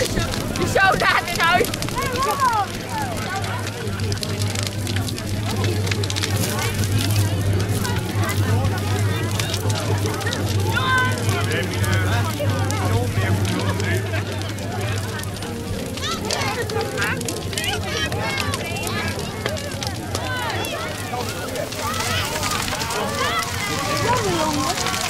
Je zou daar in huis. Jongen, jongen.